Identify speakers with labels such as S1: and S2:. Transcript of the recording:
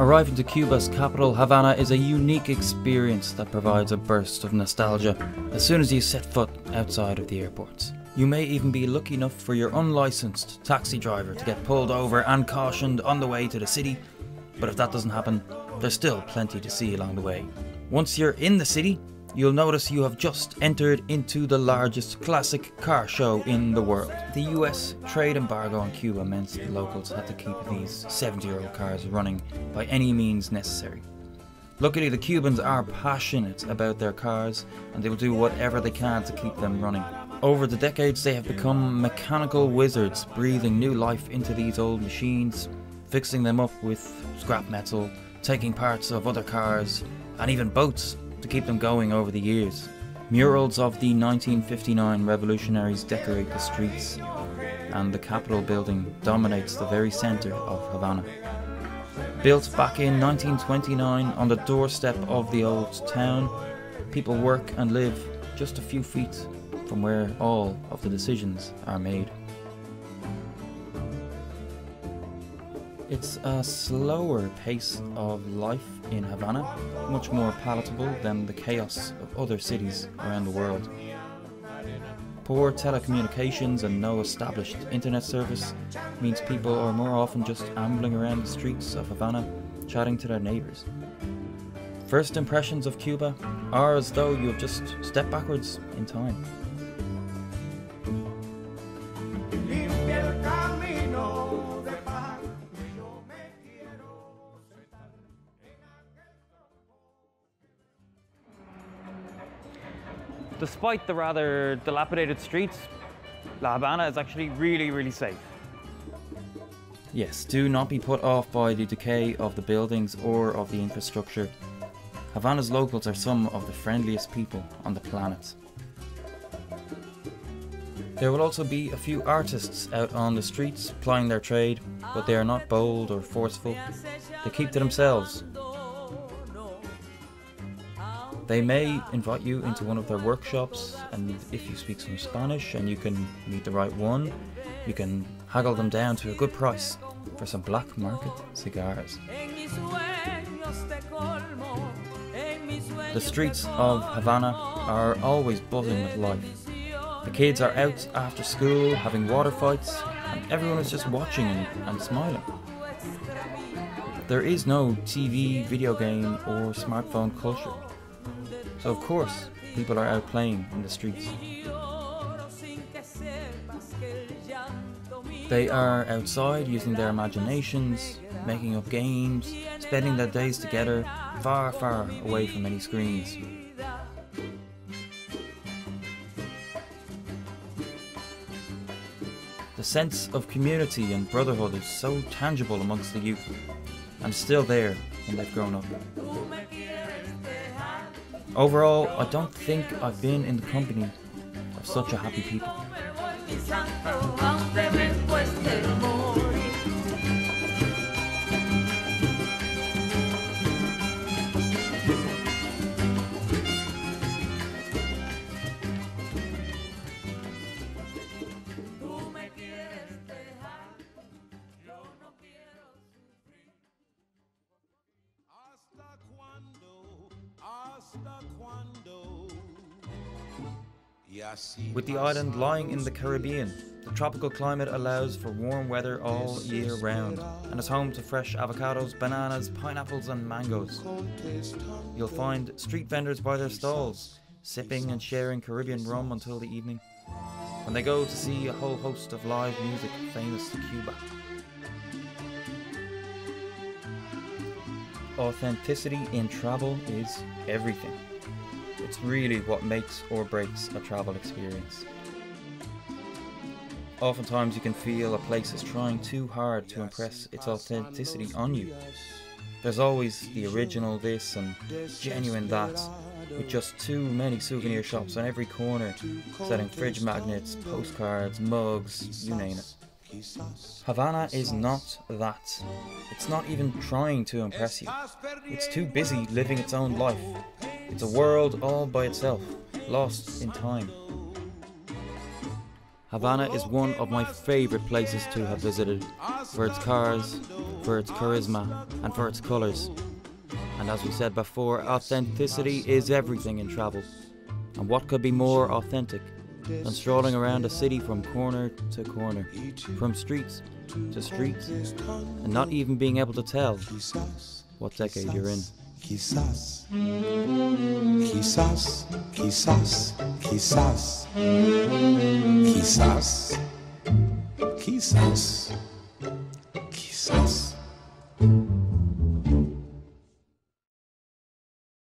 S1: Arriving to Cuba's capital, Havana, is a unique experience that provides a burst of nostalgia as soon as you set foot outside of the airports. You may even be lucky enough for your unlicensed taxi driver to get pulled over and cautioned on the way to the city, but if that doesn't happen, there's still plenty to see along the way. Once you're in the city, you'll notice you have just entered into the largest classic car show in the world. The US trade embargo on Cuba meant the locals had to keep these 70 year old cars running by any means necessary. Luckily, the Cubans are passionate about their cars and they will do whatever they can to keep them running. Over the decades, they have become mechanical wizards, breathing new life into these old machines, fixing them up with scrap metal, taking parts of other cars, and even boats to keep them going over the years. Murals of the 1959 revolutionaries decorate the streets, and the Capitol building dominates the very centre of Havana. Built back in 1929 on the doorstep of the old town, people work and live just a few feet from where all of the decisions are made. It's a slower pace of life in Havana, much more palatable than the chaos of other cities around the world. Poor telecommunications and no established internet service means people are more often just ambling around the streets of Havana, chatting to their neighbours. First impressions of Cuba are as though you have just stepped backwards in time.
S2: Despite the rather dilapidated streets, La Habana is actually really, really safe.
S1: Yes, do not be put off by the decay of the buildings or of the infrastructure. Havana's locals are some of the friendliest people on the planet. There will also be a few artists out on the streets plying their trade, but they are not bold or forceful. They keep to themselves they may invite you into one of their workshops, and if you speak some Spanish and you can meet the right one, you can haggle them down to a good price for some black market cigars. The streets of Havana are always buzzing with life. The kids are out after school having water fights, and everyone is just watching and, smiling. There is no TV, video game, or smartphone culture. So of course, people are out playing in the streets. They are outside using their imaginations, making up games, spending their days together, far, far away from any screens. The sense of community and brotherhood is so tangible amongst the youth, and still there when they've grown up. Overall, I don't think I've been in the company of such a happy people. With the island lying in the Caribbean, the tropical climate allows for warm weather all year round and is home to fresh avocados, bananas, pineapples, and mangoes. You'll find street vendors by their stalls, sipping and sharing Caribbean rum until the evening, when they go to see a whole host of live music famous to Cuba. Authenticity in travel is everything. It's really what makes or breaks a travel experience. Oftentimes you can feel a place is trying too hard to impress its authenticity on you. There's always the original this and genuine that, with just too many souvenir shops on every corner, selling fridge magnets, postcards, mugs, you name it. Havana is not that. It's not even trying to impress you. It's too busy living its own life. It's a world all by itself, lost in time. Havana is one of my favourite places to have visited for its cars, for its charisma, and for its colours. And as we said before, authenticity is everything in travel. And what could be more authentic than strolling around a city from corner to corner, from streets to streets, and not even being able to tell what decade you're in?
S3: Quizás, quizás, quizás, quizás, quizás, quizás.